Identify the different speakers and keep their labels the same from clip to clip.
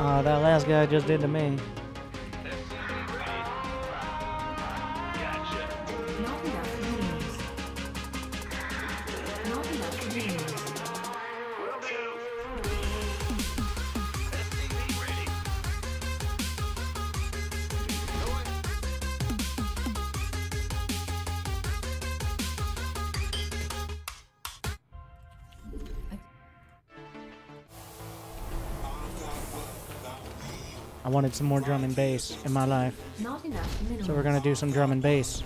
Speaker 1: Uh, that last guy just did to me. I wanted some more drum and bass in my life, so we're gonna do some drum and bass.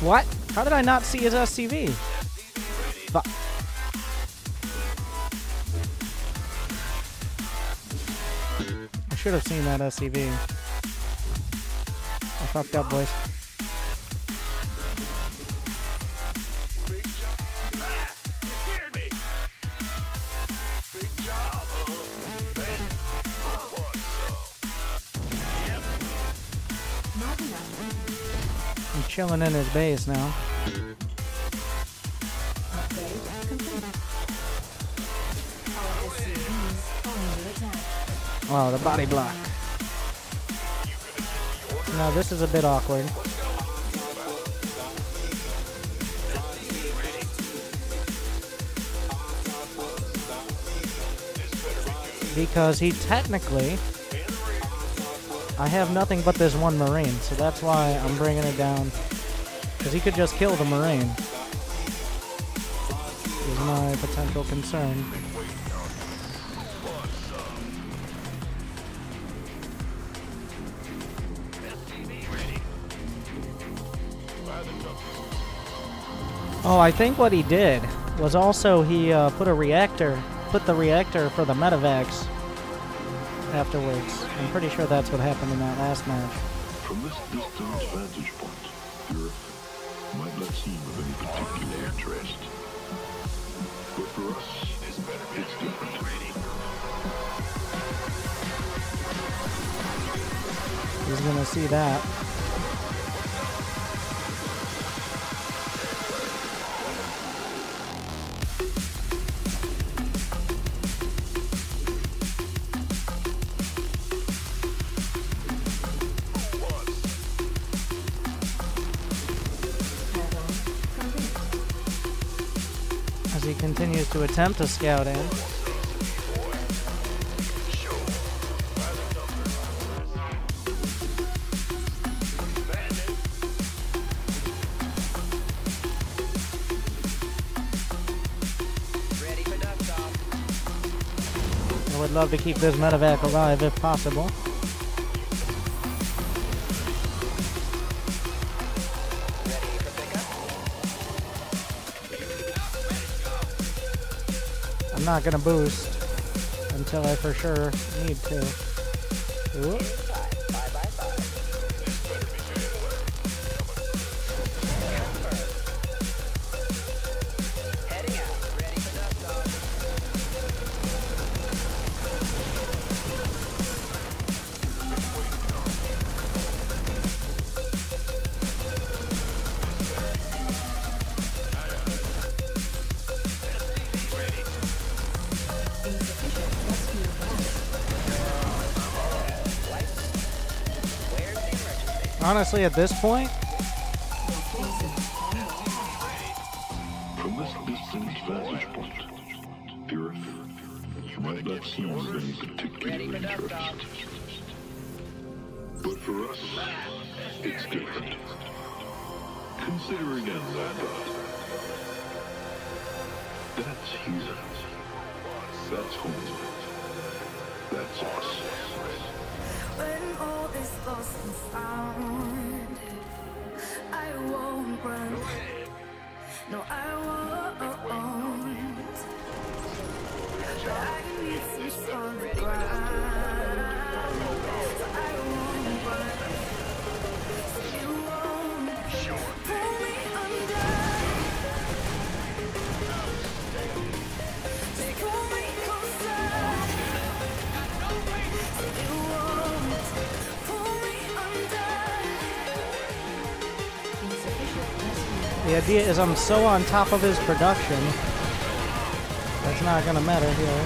Speaker 2: What?
Speaker 1: How did I not see his SCV? Fuck. I should have seen that SCV. I fucked up, boys. Chilling in his base now. Oh, the body block. Now this is a bit awkward. Because he technically, I have nothing but this one Marine, so that's why I'm bringing it down. Because he could just kill the Marine. Is my potential concern. Oh, I think what he did was also he uh, put a reactor, put the reactor for the medevacs afterwards. I'm pretty sure that's what happened in that last match.
Speaker 3: From this distant vantage point, the Earth might not seem of any particular interest. But for us, it's different.
Speaker 1: He's gonna see that. He continues to attempt to scout in. I would love to keep this medevac alive if possible. Not gonna boost until I for sure need to. Oop. Honestly, at this point,
Speaker 3: From this distant vantage point, the Earth might not seem of any particular interest. But for us, it's different. Consider again that thought. That's here. That's home. That's us.
Speaker 4: When all is lost and found,
Speaker 1: The idea is I'm so on top of his production. That's not gonna matter here.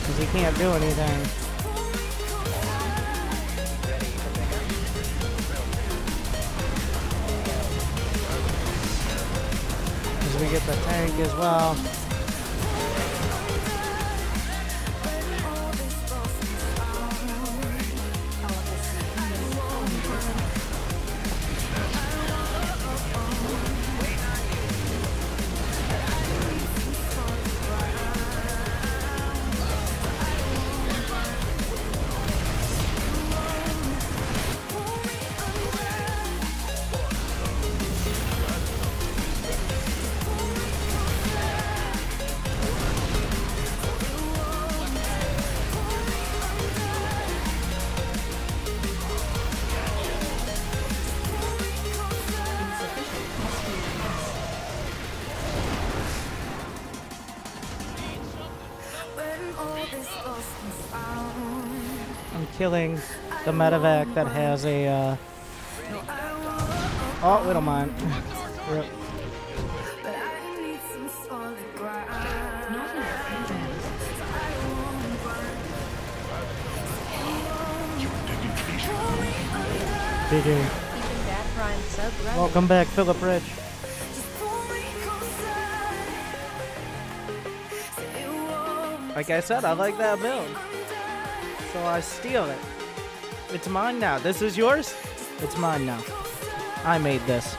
Speaker 1: Because he can't do anything. We get the tank as well. I'm killing the medevac that has a. Uh... Oh, we don't mind. Rip. Welcome back, Philip
Speaker 4: some
Speaker 1: Like I said, I like that build. So I steal it. It's mine now. This is yours? It's mine now. I made this.